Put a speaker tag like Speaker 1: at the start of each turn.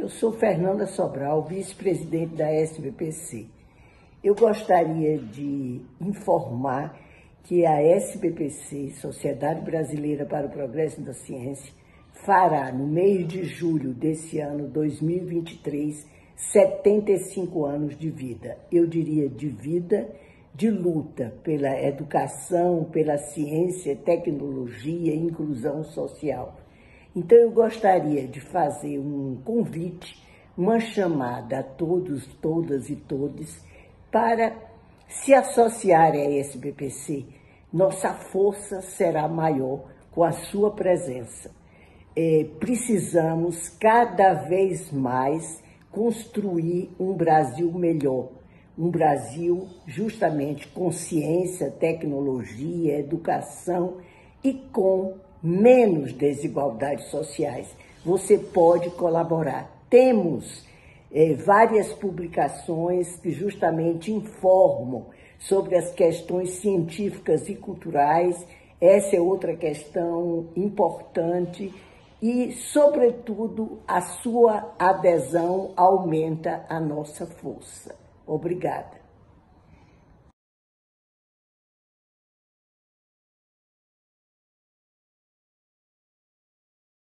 Speaker 1: Eu sou Fernanda Sobral, vice-presidente da SBPC. Eu gostaria de informar que a SBPC, Sociedade Brasileira para o Progresso da Ciência, fará no mês de julho desse ano 2023 75 anos de vida. Eu diria de vida, de luta pela educação, pela ciência, tecnologia e inclusão social. Então eu gostaria de fazer um convite, uma chamada a todos, todas e todos para se associarem a esse BPC. Nossa força será maior com a sua presença. É, precisamos cada vez mais construir um Brasil melhor, um Brasil justamente com ciência, tecnologia, educação e com menos desigualdades sociais. Você pode colaborar. Temos é, várias publicações que justamente informam sobre as questões científicas e culturais. Essa é outra questão importante e, sobretudo, a sua adesão aumenta a nossa força. Obrigada.